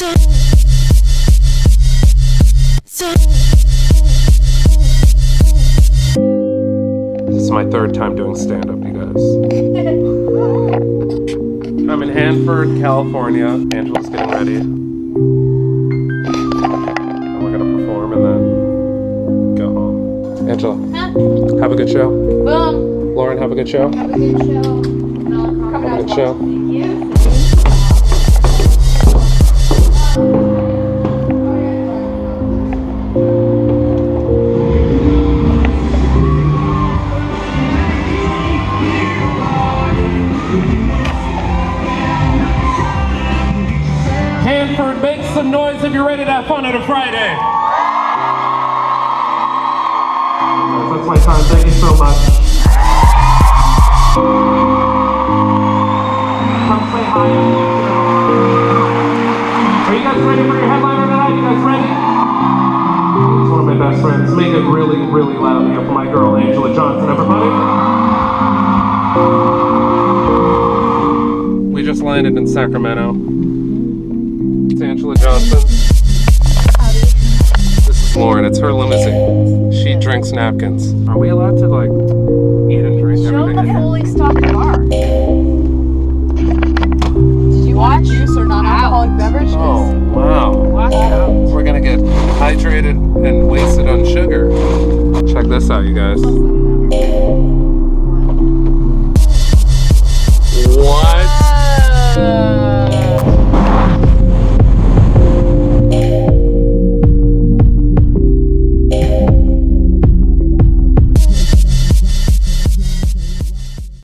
This is my third time doing stand up, you guys. I'm in Hanford, California. Anjelah's getting ready. And we're gonna perform and then go home. Anjelah, have a good show. Boom. Lauren, have a good show. Have a good show. Have a good show. Make some noise if you're ready to have fun on a Friday. That's my time. Thank you so much. Come say hi. Are you guys ready for your headliner tonight? You guys ready? He's one of my best friends. Make it really, really loud here for my girl Anjelah Johnson, everybody. We just landed in Sacramento. It's Anjelah Johnson. This is Lauren. It's her limousine. She drinks napkins. Are we allowed to like eat and drink Show everything? the fully stocked bar. Did you want juice or non-alcoholic beverage? Oh, wow. Watch out. We're gonna get hydrated and wasted on sugar. Check this out, you guys.